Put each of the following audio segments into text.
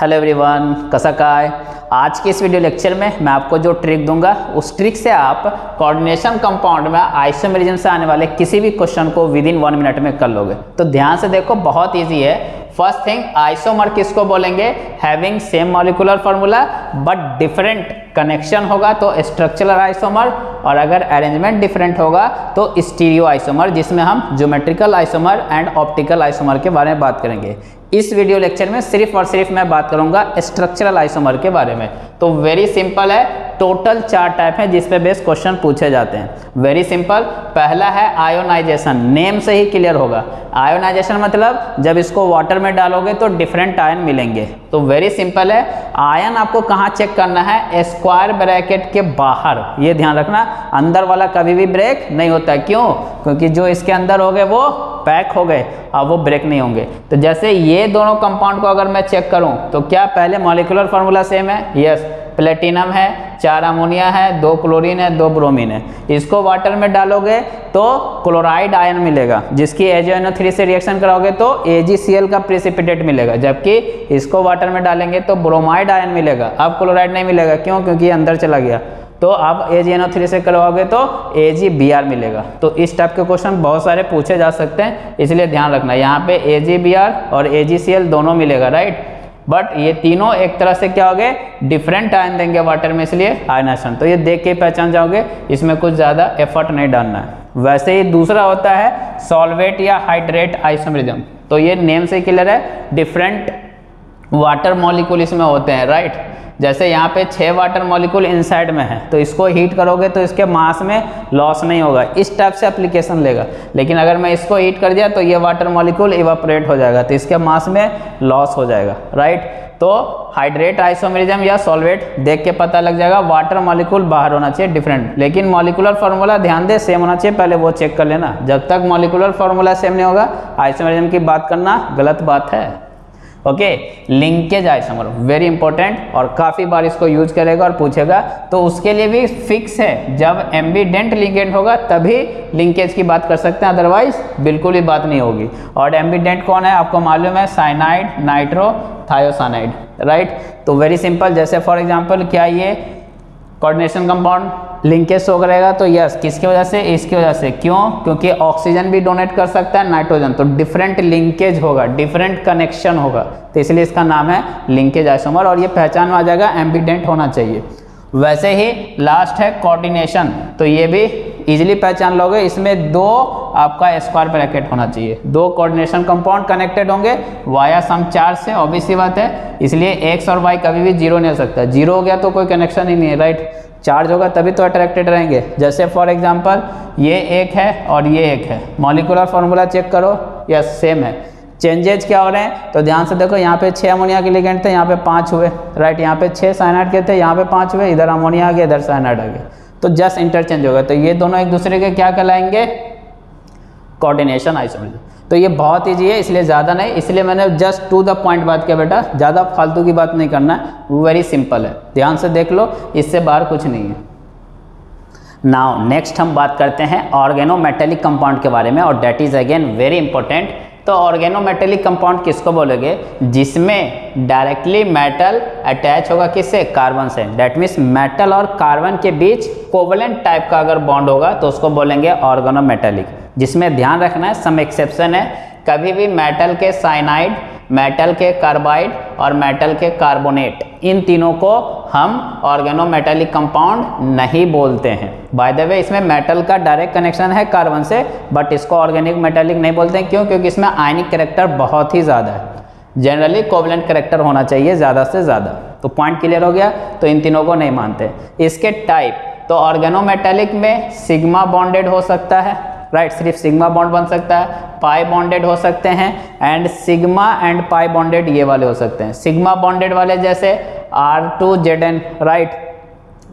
Hello everyone कसा है आज के इस वीडियो लेक्चर में मैं आपको जो ट्रिक दूँगा, उस ट्रिक से आप कोऑर्डिनेशन कंपाउंड में आइसोमेरिज्म से आने वाले किसी भी क्वेश्चन को विद इन वन मिनट में कर लोगे। तो ध्यान से देखो, बहुत इजी है। फ़र्स्ट थिंग आइसोमर किसको बोलेंगे? Having same molecular formula but different connection होगा तो स्ट्रक्चरल आइसोमर और अगर अरेंजमेंट डिफरेंट होगा तो स्टीरियो आइसोमर जिसमें हम geometrical isomer and optical isomer के बारे में बात करेंगे। इस वीडियो लेक्चर में सिर्फ़ और सिर्फ़ मैं बात करूँगा स्ट्रक्चरल आइसोमर के बारे में। तो वेरी सिंपल है टोटल चार टाइप है, जिस पे बेस क्वेश्चन पूछे जाते हैं। वेरी सिंपल पहला है आयोनाइजेशन नेम से ही क्लियर होगा। आयोनाइजेशन मतलब जब इसको वाटर में डालोगे तो डिफरेंट आयन मिलेंगे। तो वेरी सिंपल है। आयन आपको कहाँ चेक करना है? स्क्वायर ब्रैकेट के बाहर। ये ध्यान रखना। अंदर वाला कभी भी ब्रेक नहीं होता। क्यों? क्योंकि जो इसके अंदर हो गए, वो पैक हो गए। अब वो ब्रेक नहीं होंगे। तो जैसे ये दोनों कंपाउंड को अगर मैं चेक करूँ तो क्या पहले मॉलिकुलर फार्मूला सेम है? यस प्लेटिनम है, चार अमोनिया है, दो क्लोरीन है, दो ब्रोमीन है। इसको वाटर में डालोगे तो क्लोराइड आयन मिलेगा। जिसकी एजोनो थ्री से रिएक्शन कराओगे तो एजीसीएल का प्रेसिपिटेट मिलेगा। जबकि इसको वाटर में डालेंगे तो ब्रोमाइड आयन मिलेगा। अब क्लोराइड नहीं मिलेगा। क्यों? क्योंकि अंदर चला गया। तो आप ए थ्री से करवाओगे तो ए जी बी आर मिलेगा। तो इस टाइप के क्वेश्चन बहुत सारे पूछे जा सकते हैं। इसलिए ध्यान रखना, यहाँ पे ए जी बी आर और ए जी सी एल दोनों मिलेगा राइट बट ये तीनों एक तरह से क्या हो गए? डिफरेंट आयन देंगे वाटर में, इसलिए आयनाशन तो ये देख के पहचान जाओगे, इसमें कुछ ज़्यादा एफर्ट नहीं डालना है। वैसे ही दूसरा होता है सॉल्वेट या हाइड्रेट आइसोमरिज्म तो ये नेम से क्लियर है डिफरेंट वाटर मॉलिक्यूल इसमें होते हैं राइट जैसे यहाँ पे छः वाटर मॉलिक्यूल इनसाइड में है तो इसको हीट करोगे तो इसके मास में लॉस नहीं होगा। इस टाइप से एप्लीकेशन लेगा। लेकिन अगर मैं इसको हीट कर दिया तो ये वाटर मॉलिक्यूल इवापोरेट हो जाएगा तो इसके मास में लॉस हो जाएगा राइट तो हाइड्रेट आइसोमेरिज्म या सॉल्वेट देख के पता लग जाएगा वाटर मॉलिक्यूल बाहर होना चाहिए डिफरेंट लेकिन मॉलिकुलर फार्मूला ध्यान दे सेम होना चाहिए, पहले वो चेक कर लेना। जब तक मॉलिकुलर फार्मूला सेम नहीं होगा आइसोमेरिज्म की बात करना गलत बात है। Okay linkage isomer very important और काफ़ी बार इसको यूज़ करेगा और पूछेगा। तो उसके लिए भी फिक्स है। जब एम्बीडेंट लिंकेज होगा, तभी लिंकेज की बात कर सकते हैं। अदरवाइज़ बिल्कुल भी बात नहीं होगी। और एम्बीडेंट कौन है? आपको मालूम है साइनाइड नाइट्रो थायोसानाइड राइट तो वेरी सिंपल जैसे फॉर एग्ज़ाम्पल क्या ये कोऑर्डिनेशन कंपाउंड लिंकेज शो करेगा तो यस किसकी वजह से? इसकी वजह से। क्यों? क्योंकि ऑक्सीजन भी डोनेट कर सकता है नाइट्रोजन तो डिफरेंट लिंकेज होगा डिफरेंट कनेक्शन होगा। तो इसलिए इसका नाम है लिंकेज आइसोमर और ये पहचान में आ जाएगा एम्बिडेंट होना चाहिए। वैसे ही लास्ट है कोऑर्डिनेशन तो ये भी इजीली पहचान लोगे। इसमें दो आपका स्क्वायर ब्रैकेट होना चाहिए। दो कोऑर्डिनेशन कंपाउंड कनेक्टेड होंगे। वाया सम चार्ज से ऑब्वियसली बात है। इसलिए एक्स और वाई कभी भी ज़ीरो नहीं हो सकता। ज़ीरो हो गया तो कोई कनेक्शन ही नहीं है राइट चार्ज होगा तभी तो अट्रैक्टेड रहेंगे। जैसे फॉर एग्ज़ाम्पल ये एक है और ये एक है। मॉलिकुलर फॉर्मूला चेक करो। यस सेम है। चेंजेज क्या हो रहे हैं? तो ध्यान से देखो, यहाँ पे छः अमोनिया के लिगेंड थे, यहाँ पे पाँच हुए। राइट यहाँ पे छः साइनाइड के थे, यहाँ पे पाँच हुए। इधर अमोनिया आ गया, इधर साइनाइड आ गया। तो जस्ट इंटरचेंज होगा। तो ये दोनों एक दूसरे के क्या कहलाएँगे? कोऑर्डिनेशन आइसोमेरिज्म तो ये बहुत ईजी है, इसलिए ज़्यादा नहीं। इसलिए मैंने जस्ट टू द पॉइंट बात किया बेटा। ज़्यादा फालतू की बात नहीं करना। है वेरी सिंपल है। ध्यान से देख लो, इससे बाहर कुछ नहीं है। नाउ नेक्स्ट हम बात करते हैं ऑर्गेनोमेटेलिक कंपाउंड के बारे में, और that is again very important तो ऑर्गेनोमेटेलिक कंपाउंड किसको बोलोगे? जिसमें डायरेक्टली मेटल अटैच होगा किससे? कार्बन से। डैट मीन्स मेटल और कार्बन के बीच कोवलेंट टाइप का अगर बॉन्ड होगा तो उसको बोलेंगे ऑर्गेनोमेटेलिक जिसमें ध्यान रखना है सम एक्सेप्शन है, कभी भी मेटल के साइनाइड मेटल के कार्बाइड और मेटल के कार्बोनेट इन तीनों को हम ऑर्गेनोमेटेलिक कंपाउंड नहीं बोलते हैं. बाय द वे इसमें मेटल का डायरेक्ट कनेक्शन है कार्बन से बट इसको ऑर्गेनिक मेटेलिक नहीं बोलते हैं. क्यों? क्योंकि इसमें आयनिक करेक्टर बहुत ही ज़्यादा है. जनरली कोवलेंट करेक्टर होना चाहिए ज़्यादा से ज़्यादा. तो पॉइंट क्लियर हो गया? तो इन तीनों को नहीं मानते. इसके टाइप तो ऑर्गेनोमेटेलिक में सिग्मा बॉन्डेड हो सकता है राइट, सिर्फ़ सिग्मा बॉन्ड बन सकता है, पाई बॉन्डेड हो सकते हैं and sigma and pi bonded ये वाले हो सकते हैं। सिग्मा बॉन्डेड वाले जैसे R two Z N right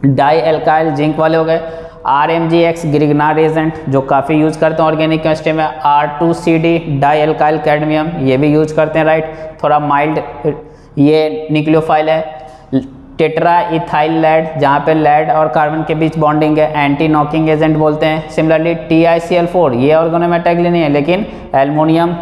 di alkyl zinc वाले हो गए। R M G X Grignard agent जो काफ़ी यूज़ करते हैं ऑर्गेनिक केमिस्ट्री में। R two C D di alkyl cadmium ये भी यूज़ करते हैं राइट थोड़ा माइल्ड ये निक्लियोफाइल है। टेट्रा, इथाइल लेड, जहाँ पे लेड और कार्बन के बीच बॉन्डिंग है एंटी नॉकिंग एजेंट बोलते हैं। Similarly T I C L four ये ऑर्गोनोमेटिकली नहीं है, लेकिन एलमोनियम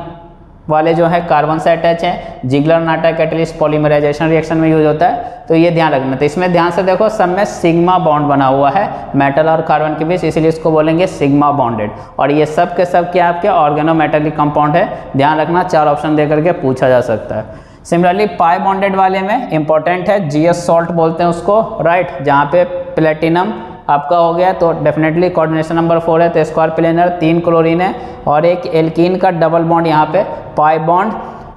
वाले जो है कार्बन से अटैच हैं। Ziegler Natta catalyst polymerisation reaction में यूज़ होता है तो ये ध्यान रखना। तो इसमें ध्यान से देखो, सब में सिग्मा बॉन्ड बना हुआ है मेटल और कार्बन के बीच, इसीलिए इसको बोलेंगे सिग्मा बॉन्डेड और ये सब के सब क्या आपके ऑर्गेनोमेटेलिक कंपाउंड है। ध्यान रखना, चार ऑप्शन दे करके पूछा जा सकता है। सिमिलरली पाई बॉन्डेड वाले में इंपॉर्टेंट है जीएस सॉल्ट बोलते हैं उसको राइट जहाँ पे प्लेटिनम आपका हो गया तो डेफिनेटली कोऑर्डिनेशन नंबर फोर है तो स्क्वायर प्लेनर तीन क्लोरीन है, और एक एल्कीन का डबल बॉन्ड यहाँ पे पाई बॉन्ड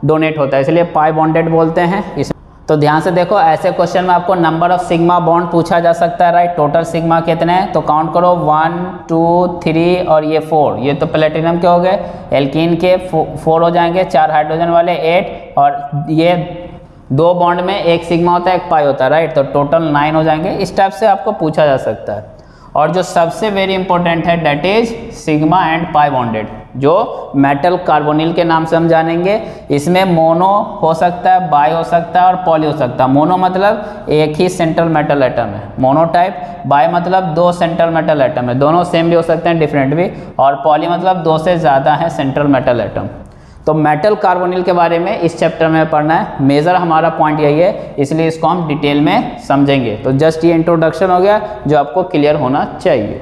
डोनेट होता है, इसलिए पाई बॉन्डेड बोलते हैं, इस तो ध्यान से देखो ऐसे क्वेश्चन में आपको नंबर ऑफ़ सिग्मा बॉन्ड पूछा जा सकता है राइट टोटल सिग्मा कितने हैं? तो काउंट करो वन टू थ्री और ये फोर ये तो प्लेटिनम के हो गए एल्कीन के फो, फोर हो जाएँगे चार हाइड्रोजन वाले एट और ये दो बॉन्ड में एक सिग्मा होता है एक पाई होता है राइट तो टोटल नाइन हो जाएँगे। इस टाइप से आपको पूछा जा सकता है। और जो सबसे वेरी इंपॉर्टेंट है that is sigma and pi bonded जो मेटल कार्बोनिल के नाम से हम जानेंगे। इसमें मोनो हो सकता है बाय हो सकता है और पॉली हो सकता है। मोनो मतलब एक ही सेंट्रल मेटल एटम है। मोनो टाइप बाई मतलब दो सेंट्रल मेटल एटम है। दोनों सेम भी हो सकते हैं डिफरेंट भी। और पॉली मतलब दो से ज़्यादा है सेंट्रल मेटल एटम तो मेटल कार्बोनिल के बारे में इस चैप्टर में पढ़ना है। मेजर हमारा पॉइंट यही है, इसलिए इसको हम डिटेल में समझेंगे। तो जस्ट ये इंट्रोडक्शन हो गया, जो आपको क्लियर होना चाहिए।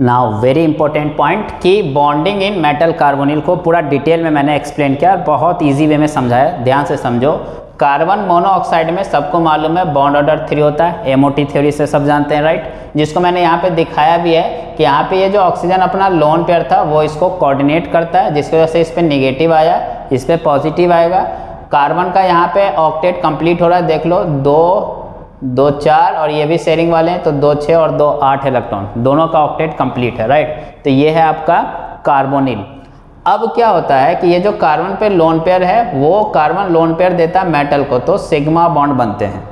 नाउ वेरी इंपॉर्टेंट पॉइंट कि बॉन्डिंग इन मेटल कार्बोनिल को पूरा डिटेल में मैंने एक्सप्लेन किया और बहुत इजी वे में समझाया। ध्यान से समझो। कार्बन मोनोऑक्साइड में सबको मालूम है बॉन्ड ऑर्डर थ्री होता है एमओटी थ्योरी से सब जानते हैं राइट जिसको मैंने यहाँ पे दिखाया भी है कि यहाँ पे ये जो ऑक्सीजन अपना लोन पेयर था, वो इसको कोऑर्डिनेट करता है, जिसकी वजह से इस पर निगेटिव आया, इस पर पॉजिटिव आएगा। कार्बन का यहाँ पे ऑक्टेट कंप्लीट हो रहा है, देख लो, दो दो चार और ये भी शेयरिंग वाले हैं तो दो छः और दो आठ इलेक्ट्रॉन दोनों का ऑक्टेट कंप्लीट है राइट तो ये है आपका कार्बोनिल अब क्या होता है कि ये जो कार्बन पे लोन पेयर है, वो कार्बन लोन पेयर देता है मेटल को तो सिग्मा बॉन्ड बनते हैं।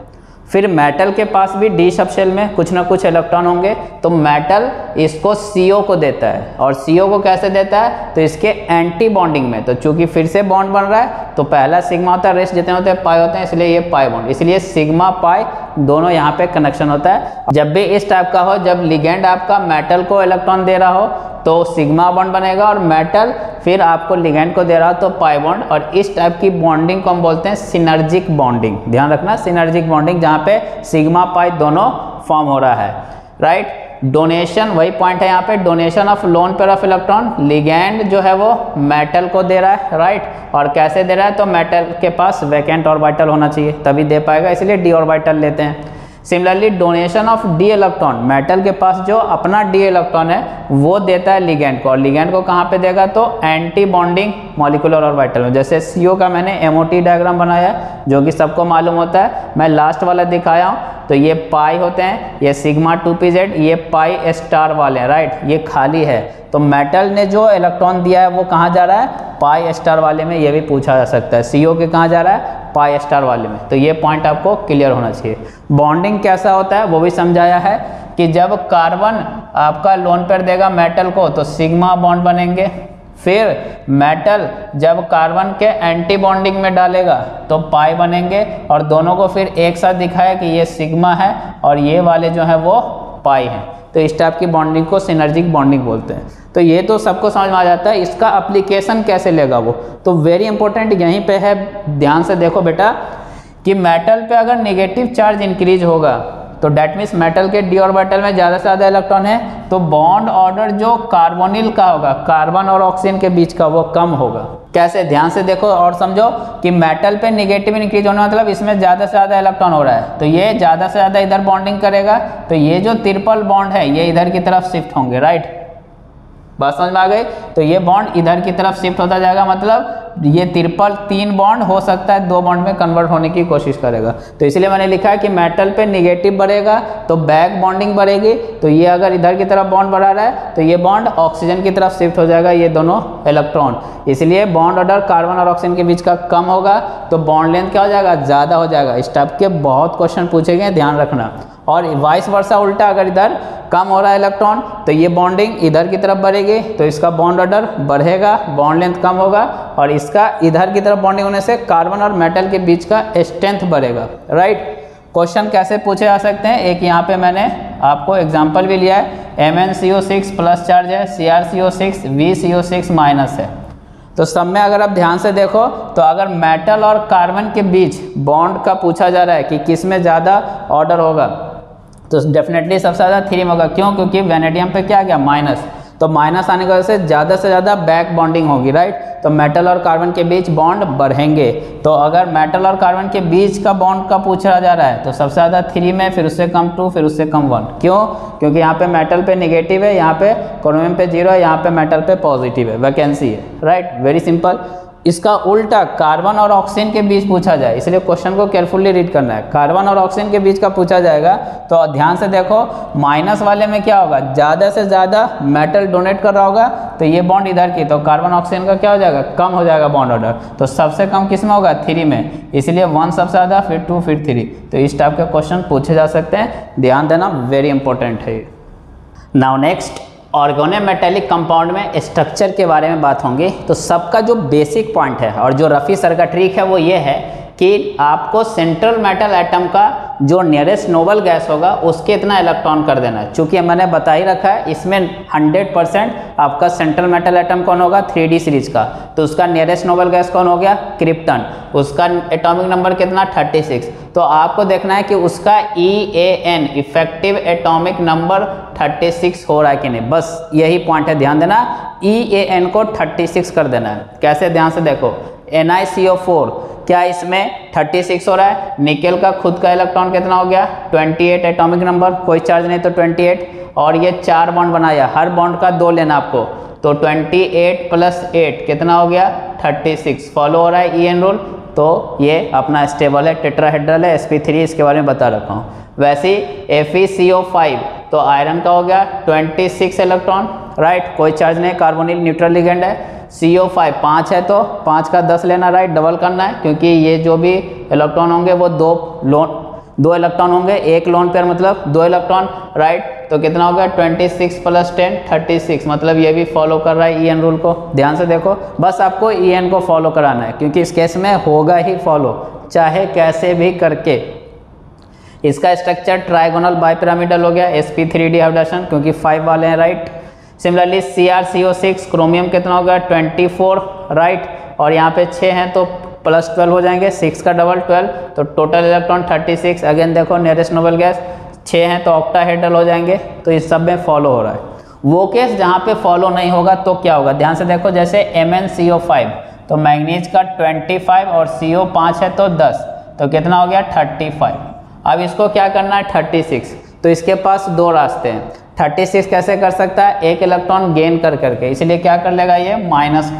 फिर मेटल के पास भी डी सबसेल में कुछ ना कुछ इलेक्ट्रॉन होंगे तो मेटल इसको सीओ को देता है। और सीओ को कैसे देता है? तो इसके एंटी बॉन्डिंग में। तो चूँकि फिर से बॉन्ड बन रहा है तो पहला सिग्मा होता है रेस्ट जितने होते हैं पाई होते हैं, इसलिए ये पाई बॉन्ड इसलिए सिग्मा पाई दोनों यहाँ पे कनेक्शन होता है। जब भी इस टाइप का हो, जब लिगेंड आपका मेटल को इलेक्ट्रॉन दे रहा हो तो सिग्मा बॉन्ड बनेगा और मेटल फिर आपको लिगेंड को दे रहा हो तो पाई बॉन्ड और इस टाइप की बॉन्डिंग को हम बोलते हैं सिनर्जिक बॉन्डिंग ध्यान रखना सिनर्जिक बॉन्डिंग जहाँ पे सिग्मा पाई दोनों फॉर्म हो रहा है। राइट डोनेशन, वही पॉइंट है यहाँ पे, donation of lone pair of electron, ligand जो है वो मेटल को दे रहा है राइट और कैसे दे रहा है? तो मेटल के पास वैकेंट ऑर्बिटल होना चाहिए, तभी दे पाएगा, इसलिए डी ऑर्बिटल लेते हैं। Similarly donation of D electron metal के पास जो अपना डी इलेक्ट्रॉन है, वो देता है लिगेंड को। और लिगेंड को कहाँ पे देगा? तो एंटी बॉन्डिंग मॉलिकुलर ऑर्बिटल में। जैसे सीओ का मैंने एमओटी डायग्राम बनाया जो कि सबको मालूम होता है। मैं लास्ट वाला दिखाया हूँ तो ये पाई होते हैं, ये सिग्मा टू पी जेड ये पाई स्टार वाले हैं राइट ये खाली है। तो मेटल ने जो इलेक्ट्रॉन दिया है, वो कहाँ जा रहा है? पाई स्टार वाले में, ये भी पूछा जा सकता है। सीओ के कहाँ जा रहा है? पाई स्टार वाले में। तो ये पॉइंट आपको क्लियर होना चाहिए। बॉन्डिंग कैसा होता है, वो भी समझाया है कि जब कार्बन आपका लोन पेयर देगा मेटल को तो सिग्मा बॉन्ड बनेंगे। फिर मेटल जब कार्बन के एंटी बॉन्डिंग में डालेगा तो पाई बनेंगे। और दोनों को फिर एक साथ दिखाया कि ये सिग्मा है और ये वाले जो है वो पाई हैं। तो इस टाइप की बॉन्डिंग को सिनर्जिक बॉन्डिंग बोलते हैं। तो ये तो सबको समझ में आ जाता है, इसका अप्लीकेशन कैसे लेगा वो? तो वेरी इंपॉर्टेंट यहीं पे है, ध्यान से देखो बेटा, कि मेटल पर अगर निगेटिव चार्ज इंक्रीज होगा तो डैट मीन्स मेटल के डी ऑर्बिटल में ज़्यादा से ज़्यादा इलेक्ट्रॉन है तो बॉन्ड ऑर्डर जो कार्बोनिल का होगा कार्बन और ऑक्सीजन के बीच का वो कम होगा। कैसे? ध्यान से देखो और समझो कि मेटल पे निगेटिव इंक्रीज होने मतलब इसमें ज़्यादा से ज़्यादा इलेक्ट्रॉन हो रहा है। तो ये ज़्यादा से ज़्यादा इधर बॉन्डिंग करेगा तो ये जो त्रिपल बॉन्ड है, ये इधर की तरफ़ शिफ्ट होंगे राइट बात समझ में आ गई? तो ये बॉन्ड इधर की तरफ़ शिफ्ट होता जाएगा मतलब ये ट्रिपल तीन बॉन्ड हो सकता है, दो बॉन्ड में कन्वर्ट होने की कोशिश करेगा। तो इसलिए मैंने लिखा है कि मेटल पे निगेटिव बढ़ेगा तो बैक बॉन्डिंग बढ़ेगी। तो ये अगर इधर की तरफ़ बॉन्ड बढ़ा रहा है तो ये बॉन्ड ऑक्सीजन की तरफ़ शिफ्ट हो जाएगा, ये दोनों इलेक्ट्रॉन इसलिए बॉन्ड ऑर्डर कार्बन और ऑक्सीजन के बीच का कम होगा तो बॉन्ड लेंथ क्या हो जाएगा? ज़्यादा हो जाएगा। इस टाइप के बहुत क्वेश्चन पूछे गए, ध्यान रखना। और वाइस वर्षा उल्टा अगर इधर कम हो रहा है इलेक्ट्रॉन तो ये बॉन्डिंग इधर की तरफ़ बढ़ेगी तो इसका बॉन्ड ऑर्डर बढ़ेगा बॉन्ड लेंथ कम होगा और इसका इधर की तरफ़ बॉन्डिंग होने से कार्बन और मेटल के बीच का स्ट्रेंथ बढ़ेगा राइट क्वेश्चन कैसे पूछे जा सकते हैं? एक यहाँ पे मैंने आपको एग्ज़ाम्पल भी लिया है M N C O six plus charge है C R C O six V C O six minus है। तो सब में अगर आप ध्यान से देखो तो अगर मेटल और कार्बन के बीच बॉन्ड का पूछा जा रहा है कि किसमें ज़्यादा ऑर्डर होगा तो डेफिनेटली सबसे ज़्यादा थ्री में होगा। क्यों? क्योंकि वेनेडियम पे क्या गया? माइनस तो माइनस आने की वजह से ज़्यादा से ज़्यादा बैक बॉन्डिंग होगी राइट तो मेटल और कार्बन के बीच बॉन्ड बढ़ेंगे। तो अगर मेटल और कार्बन के बीच का बॉन्ड का पूछा जा रहा है? तो सबसे ज़्यादा थ्री में फिर उससे कम टू फिर उससे कम वन क्यों? क्योंकि यहाँ पे मेटल पे नेगेटिव है, यहाँ पे क्रोमियम पे ज़ीरो है, यहाँ पे मेटल पे पॉजिटिव है। वैकेंसी है राइट वेरी सिंपल इसका उल्टा कार्बन और ऑक्सीजन के बीच पूछा जाए। इसलिए क्वेश्चन को केयरफुली रीड करना है। कार्बन और ऑक्सीजन के बीच का पूछा जाएगा तो ध्यान से देखो माइनस वाले में क्या होगा? ज़्यादा से ज़्यादा मेटल डोनेट कर रहा होगा तो ये बॉन्ड इधर की तो कार्बन ऑक्सीजन का क्या हो जाएगा? कम हो जाएगा बॉन्ड ऑर्डर तो सबसे कम किसमें होगा? थ्री में। इसलिए वन सबसे ज़्यादा, फिर टू फिर थ्री तो इस टाइप के क्वेश्चन पूछे जा सकते हैं। ध्यान देना वेरी इंपॉर्टेंट है नाउ नेक्स्ट ऑर्गोनेमेटेलिक कंपाउंड में स्ट्रक्चर के बारे में बात होंगी। तो सबका जो बेसिक पॉइंट है और जो रफ़ी सर का ट्रिक है वो ये है कि आपको सेंट्रल मेटल एटम का जो नियरेस्ट नोबल गैस होगा, उसके इतना इलेक्ट्रॉन कर देना है। चूँकि मैंने बता ही रखा है, इसमें 100 परसेंट आपका सेंट्रल मेटल एटम कौन होगा? 3D सीरीज़ का। तो उसका नियरेस्ट नोबल गैस कौन हो गया? क्रिप्टन उसका एटॉमिक नंबर कितना? 36 तो आपको देखना है कि उसका E A N effective atomic number 36 हो रहा है कि नहीं? बस यही पॉइंट है, ध्यान देना। ई ए एन को 36 कर देना है। कैसे? ध्यान से देखो। NiCO4 क्या इसमें 36 हो रहा है? निकेल का खुद का इलेक्ट्रॉन कितना हो गया? 28 एटॉमिक नंबर कोई चार्ज नहीं तो 28 और ये चार बॉन्ड बनाया, हर बॉन्ड का दो लेना आपको। तो 28 एट प्लस एट कितना हो गया? 36 फॉलो हो रहा है ई एन रूल तो ये अपना स्टेबल है टेट्राहेड्रल है sp3 इसके बारे में बता रखा हूँ। वैसे FeCO5 तो आयरन का हो गया 26 इलेक्ट्रॉन राइट कोई चार्ज नहीं कार्बोनिल न्यूट्रल लिगेंड है। सी ओ फाइव पाँच है तो पाँच का दस लेना राइट डबल करना है, क्योंकि ये जो भी इलेक्ट्रॉन होंगे वो दो लोन दो इलेक्ट्रॉन होंगे, एक लोन पेयर मतलब दो इलेक्ट्रॉन राइट तो कितना हो गया? 26 प्लस टेन थर्टी सिक्स मतलब ये भी फॉलो कर रहा है ई एन रूल को। ध्यान से देखो, बस आपको ई एन को फॉलो कराना है, क्योंकि इस केस में होगा ही फॉलो चाहे कैसे भी करके। इसका स्ट्रक्चर ट्राइगोनल बाइपिरामिडल हो गया S P three D hydration क्योंकि फाइव वाले हैं right similarly C R C O six chromium कितना हो गया? ट्वेंटी फोर राइट और यहाँ पे छः हैं तो प्लस ट्वेल्व हो जाएँगे सिक्स का डबल ट्वेल्व तो total electron thirty six again देखो नियरेस्ट नोबल गैस छः हैं तो ऑक्टाहेड्रल हो जाएँगे तो इस सब में फॉलो हो रहा है। वो केस जहाँ पे फॉलो नहीं होगा तो क्या होगा? ध्यान से देखो, जैसे M N C O five तो मैग्नीज का ट्वेंटी फाइव और सी ओ पाँच है तो दस तो कितना हो गया? थर्टी फाइव अब इसको क्या करना है? थर्टी सिक्स तो इसके पास दो रास्ते हैं। थर्टी सिक्स कैसे कर सकता है? एक इलेक्ट्रॉन गेन कर करके। इसलिए क्या कर लेगा ये? माइनस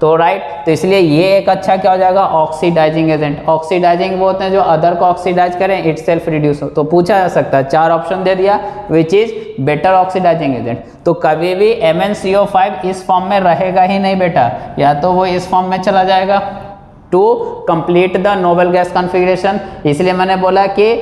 तो राइट तो इसलिए ये एक अच्छा क्या हो जाएगा? ऑक्सीडाइजिंग एजेंट ऑक्सीडाइजिंग वो होते हैं जो अदर को ऑक्सीडाइज करें इट सेल्फ रिड्यूस हो। तो पूछा जा सकता है, चार ऑप्शन दे दिया which is better oxidising agent तो कभी भी एम इस फॉर्म में रहेगा ही नहीं बेटा। या तो वो इस फॉर्म में चला जाएगा to complete the noble gas configuration इसलिए मैंने बोला कि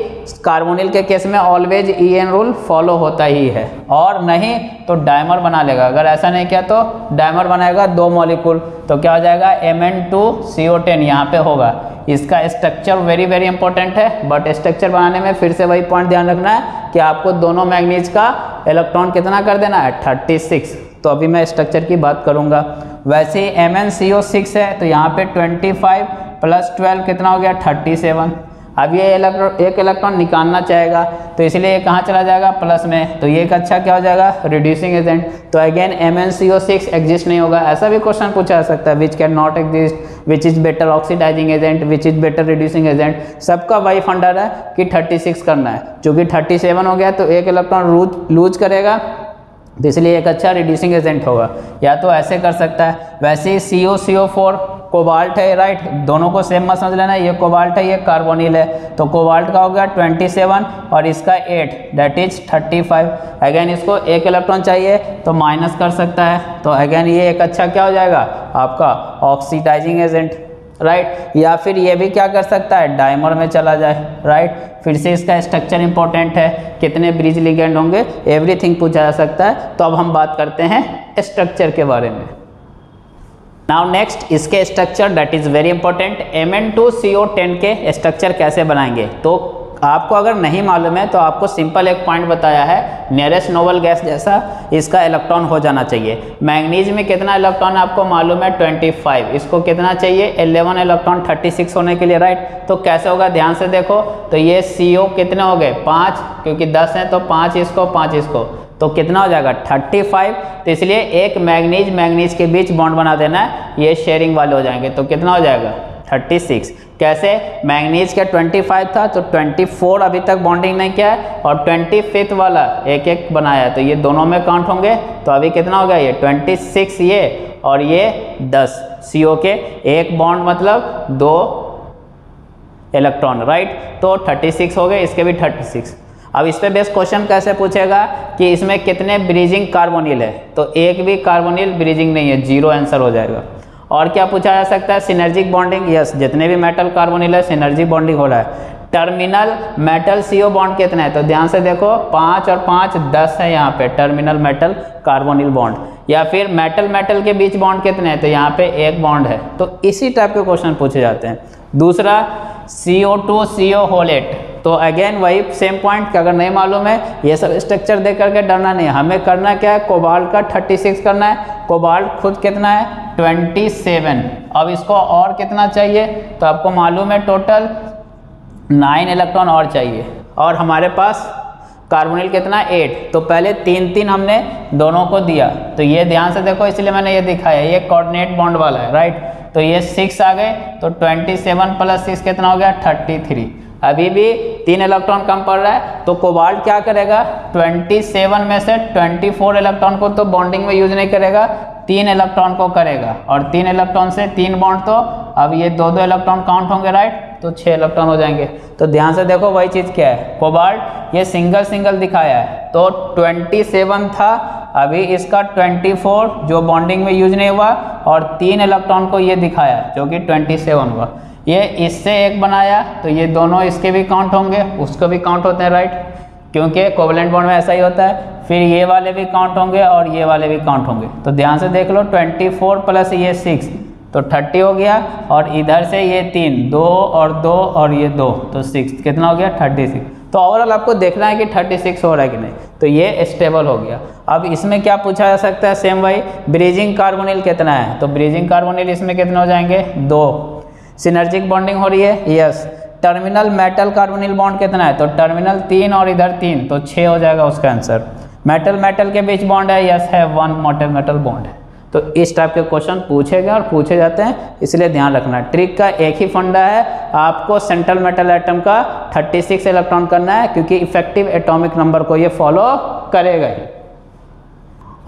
कार्बोनिल के केस में always E N rule follow होता ही है। और नहीं तो डायमर बना लेगा। अगर ऐसा नहीं किया तो डायमर बनाएगा दो मॉलिक्यूल तो क्या हो जाएगा? M N two C O ten यहाँ पे होगा। इसका स्ट्रक्चर वेरी वेरी इंपॉर्टेंट है। बट स्ट्रक्चर बनाने में फिर से वही पॉइंट ध्यान रखना है कि आपको दोनों मैग्नीज का इलेक्ट्रॉन कितना कर देना है? Thirty six. तो अभी मैं स्ट्रक्चर की बात करूँगा। वैसे M N C O six है तो यहाँ पे ट्वेंटी फाइव प्लस ट्वेल्व कितना हो गया? थर्टी सेवन अब ये इलेक्ट्रॉन एक इलेक्ट्रॉन निकालना चाहेगा तो इसलिए ये कहाँ चला जाएगा? प्लस में। तो ये एक अच्छा क्या हो जाएगा? रिड्यूसिंग एजेंट तो again M N C O six exist नहीं होगा। ऐसा भी क्वेश्चन पूछा जा सकता है which can not exist which is better oxidising agent which is better reducing agent सबका वही फंडर है कि थर्टी सिक्स करना है। चूँकि थर्टी सेवन हो गया तो एक इलेक्ट्रॉन लूज करेगा। तो इसलिए एक अच्छा रिड्यूसिंग एजेंट होगा। या तो ऐसे कर सकता है, वैसे ही C O C O four cobalt है राइट दोनों को सेम मत समझ लेना, ये कोबाल्ट है, ये कार्बोनिल है। तो कोबाल्ट का हो गया 27 और इसका 8 दैट इज़ 35 अगेन इसको एक इलेक्ट्रॉन चाहिए तो माइनस कर सकता है। तो अगेन ये एक अच्छा क्या हो जाएगा? आपका ऑक्सीडाइजिंग एजेंट राइट या फिर ये भी क्या कर सकता है? डायमर में चला जाए राइट फिर से इसका स्ट्रक्चर इंपॉर्टेंट है। कितने ब्रिज लिगेंड होंगे? एवरीथिंग पूछा जा सकता है। तो अब हम बात करते हैं स्ट्रक्चर के बारे में। नाउ नेक्स्ट इसके structure that is very important M N two C O ten के स्ट्रक्चर कैसे बनाएँगे? तो आपको अगर नहीं मालूम है तो आपको सिंपल एक पॉइंट बताया है नियरेस्ट नोबल गैस जैसा इसका इलेक्ट्रॉन हो जाना चाहिए। मैग्नीज में कितना इलेक्ट्रॉन आपको मालूम है? 25 इसको कितना चाहिए? 11 इलेक्ट्रॉन 36 होने के लिए राइट तो कैसे होगा? ध्यान से देखो तो ये सीओ कितने हो गए? पाँच, क्योंकि दस हैं तो पाँच इसको पाँच इसको। तो कितना हो जाएगा? 35 तो इसलिए एक मैग्नीज मैग्नीज के बीच बॉन्ड बना देना है, ये शेयरिंग वाले हो जाएँगे। तो कितना हो जाएगा? 36 कैसे? मैग्नीज का 25 था तो 24 अभी तक बॉन्डिंग नहीं किया है और ट्वेंटी वाला एक एक बनाया है। तो ये दोनों में काउंट होंगे। तो अभी कितना हो गया ये 26 ये और ये 10 सी के एक बॉन्ड मतलब दो इलेक्ट्रॉन राइट तो 36 हो गए, इसके भी 36 अब इस पे बेस्ट क्वेश्चन कैसे पूछेगा कि इसमें कितने ब्रीजिंग कार्बोनिल है? तो एक भी कार्बोनिल ब्रीजिंग नहीं है ज़ीरो आंसर हो जाएगा। और क्या पूछा जा सकता है? सिनर्जिक बॉन्डिंग यस जितने भी मेटल कार्बोनिल है सिनर्जिक बॉन्डिंग हो रहा है। टर्मिनल मेटल सीओ बॉन्ड कितने हैं? तो ध्यान से देखो, पाँच और पाँच दस है यहाँ पे टर्मिनल मेटल कार्बोनिल बॉन्ड या फिर मेटल मेटल के बीच बॉन्ड कितने हैं? तो यहाँ पे एक बॉन्ड है। तो इसी टाइप के क्वेश्चन पूछे जाते हैं। दूसरा सी ओ टू सी ओ होलेट तो अगेन वही सेम पॉइंट अगर नहीं मालूम है, ये सब स्ट्रक्चर देख करके डरना नहीं हमें करना क्या है? कोबाल्ट का 36 करना है। कोबाल्ट खुद कितना है? 27 अब इसको और कितना चाहिए? तो आपको मालूम है टोटल नाइन इलेक्ट्रॉन और चाहिए। और हमारे पास कार्बोनिल कितना? एट तो पहले तीन तीन हमने दोनों को दिया। तो ये ध्यान से देखो, इसलिए मैंने ये दिखाया। ये कोऑर्डिनेट बॉन्ड वाला है राइट तो ये सिक्स आ गए। तो ट्वेंटी सेवन प्लस सिक्स कितना हो गया? थर्टी थ्री अभी भी तीन इलेक्ट्रॉन कम पड़ रहा है तो कोबाल्ट क्या करेगा? 27 में से 24 इलेक्ट्रॉन को तो बॉन्डिंग में यूज़ नहीं करेगा, तीन इलेक्ट्रॉन को करेगा। और तीन इलेक्ट्रॉन से तीन बॉन्ड तो अब ये दो दो इलेक्ट्रॉन काउंट होंगे राइट तो छः इलेक्ट्रॉन हो जाएँगे। तो ध्यान से देखो वही चीज़ क्या है। कोबाल्ट ये सिंगल सिंगल दिखाया है। तो 27 था, अभी इसका 24 जो बॉन्डिंग में यूज़ नहीं हुआ, और तीन इलेक्ट्रॉन को ये दिखाया, जो कि 27 हुआ। ये इससे एक बनाया तो ये दोनों इसके भी काउंट होंगे, उसको भी काउंट होते हैं राइट क्योंकि कोवलेंट बॉन्ड में ऐसा ही होता है, फिर ये वाले भी काउंट होंगे और ये वाले भी काउंट होंगे। तो ध्यान से देख लो 24 प्लस ये 6 तो 30 हो गया, और इधर से ये तीन, दो और दो और ये दो तो सिक्स कितना हो गया? 36 तो ओवरऑल आपको देखना है कि 36 हो रहा है कि नहीं। तो ये स्टेबल हो गया। अब इसमें क्या पूछा जा सकता है? सेम वाई ब्रीजिंग कार्बोनिल कितना है? तो ब्रीजिंग कार्बोनिल इसमें कितने हो जाएँगे? दो। सिनर्जिक बॉन्डिंग हो रही है? Yes terminal metal carbonyl bond कितना है? तो टर्मिनल तीन और इधर तीन तो छः हो जाएगा उसका आंसर मेटल मेटल के बीच बॉन्ड है? यस है. वन मोटल मेटल बॉन्ड है. तो इस टाइप के क्वेश्चन पूछे गए और पूछे जाते हैं, इसलिए ध्यान रखना. ट्रिक का एक ही फंडा है, आपको सेंट्रल मेटल एटम का 36 इलेक्ट्रॉन करना है, क्योंकि इफ़ेक्टिव एटॉमिक नंबर को ये फॉलो करेगा ही.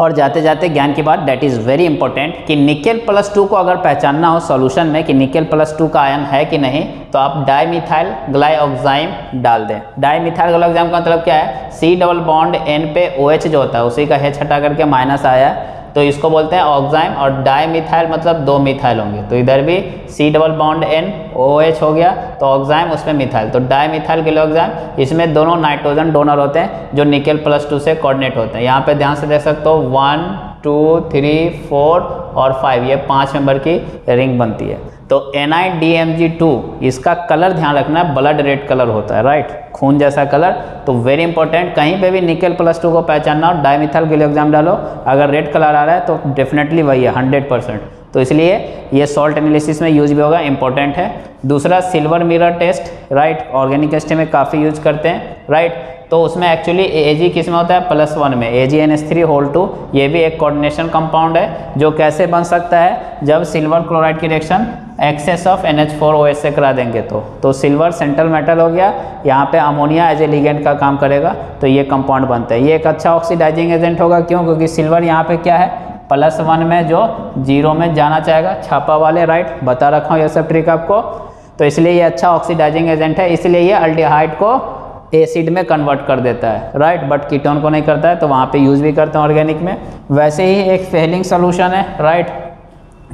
और जाते जाते ज्ञान की बात डेट इज़ वेरी इंपॉर्टेंट कि निकेल प्लस टू को अगर पहचानना हो सॉल्यूशन में कि निकेल प्लस टू का आयन है कि नहीं तो आप डाईमिथाइल ग्लाइऑक्साइम डाल दें। डाईमिथाइल ग्लाइऑक्साइम का मतलब क्या है? सी डबल बॉन्ड एन पे ओ OH जो होता है, उसी का हेच हटा करके माइनस आया तो इसको बोलते हैं ऑक्साइम और डाई मिथाइल मतलब दो मिथाइल होंगे। तो इधर भी C double bond N O H हो गया तो ऑक्साइम उसमें मिथाइल तो डाई मिथाइल के लिए ऑक्साइम इसमें दोनों नाइट्रोजन डोनर होते हैं, जो निकेल प्लस टू से कोऑर्डिनेट होते हैं। यहाँ पे ध्यान से देख सकते हो वन टू थ्री फोर और फाइव ये पाँच मेंबर की रिंग बनती है। तो N I D M G two इसका कलर ध्यान रखना है ब्लड रेड कलर होता है राइट खून जैसा कलर तो वेरी इंपॉर्टेंट कहीं पे भी निकल प्लस टू को पहचानना हो डायमिथल के लिए एग्ज़ाम डालो। अगर रेड कलर आ रहा है तो डेफिनेटली वही है हंड्रेड परसेंट तो इसलिए ये सॉल्ट एनालिसिस में यूज़ भी होगा इंपॉर्टेंट है। दूसरा silver mirror test right organic chemistry में काफ़ी यूज़ करते हैं राइट तो उसमें एक्चुअली ए जी किसमें होता है? प्लस वन में। A G N S three whole two ये भी एक कोऑर्डिनेशन कंपाउंड है, जो कैसे बन सकता है? जब सिल्वर क्लोराइड की reaction excess of N H four O S से करा देंगे तो। तो सिल्वर सेंट्रल मेटल हो गया, यहाँ पे अमोनिया एज ए लिगेंड का काम करेगा तो ये कंपाउंड बनता है। ये एक अच्छा ऑक्सीडाइजिंग एजेंट होगा, क्यों? क्योंकि सिल्वर यहाँ पे क्या है? प्लस वन में जो ज़ीरो में जाना चाहेगा, छापा वाले राइट बता रखा हूँ ये सब ट्रिक आपको। तो इसलिए ये अच्छा ऑक्सीडाइजिंग एजेंट है, इसलिए ये अल्डिहाइड को एसिड में कन्वर्ट कर देता है राइट बट कीटोन को नहीं करता है तो वहाँ पे यूज़ भी करते हैं ऑर्गेनिक में। वैसे ही एक फेलिंग सोल्यूशन है राइट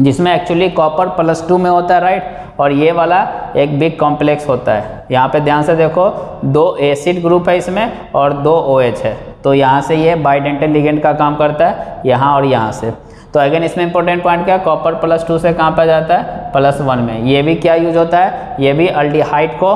जिसमें एक्चुअली कॉपर प्लस टू में होता है राइट और ये वाला एक बिग कॉम्प्लेक्स होता है। यहाँ पे ध्यान से देखो, दो एसिड ग्रुप है इसमें और दो ओ OH है। तो यहाँ से ये बाइडेंटल लिगेंड का काम करता है, यहाँ और यहाँ से। तो अगेन इसमें इंपॉर्टेंट पॉइंट क्या? कॉपर प्लस टू से कहाँ पर जाता है? प्लस वन में। ये भी क्या यूज़ होता है? ये भी अल्डिहाइड को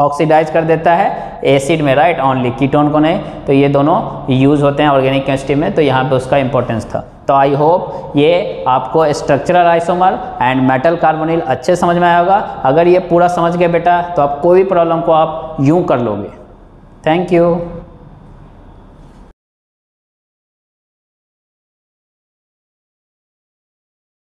ऑक्सीडाइज कर देता है एसिड में राइट ऑनली कीटोन को नहीं। तो ये दोनों यूज़ होते हैं ऑर्गेनिक केमिस्ट्री में। तो यहाँ पे उसका इंपॉर्टेंस था। तो आई होप ये आपको structural isomer and metal carbonyl अच्छे समझ में आया होगा। अगर ये पूरा समझ गए बेटा तो आप कोई भी प्रॉब्लम को आप यूँ कर लोगे। Thank you